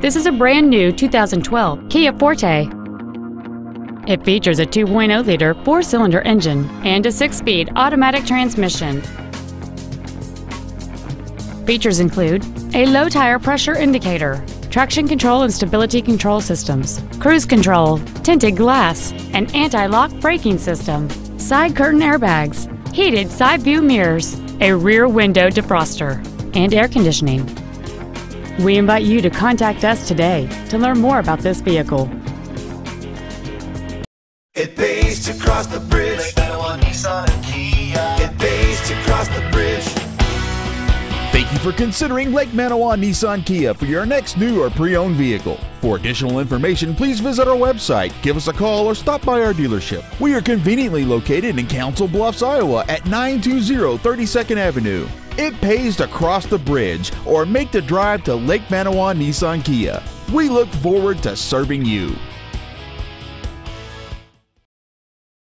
This is a brand new 2012 Kia Forte. It features a 2.0-liter four-cylinder engine and a six-speed automatic transmission. Features include a low tire pressure indicator, traction control and stability control systems, cruise control, tinted glass, an anti-lock braking system, side curtain airbags, heated side view mirrors, a rear window defroster, and air conditioning. We invite you to contact us today to learn more about this vehicle. It pays to cross the bridge. It pays to cross the bridge. Thank you for considering Lake Manawa Nissan Kia for your next new or pre-owned vehicle. For additional information, please visit our website, give us a call, or stop by our dealership. We are conveniently located in Council Bluffs, Iowa at 920 32nd Avenue. It pays to cross the bridge or make the drive to Lake Manawa Nissan Kia. We look forward to serving you.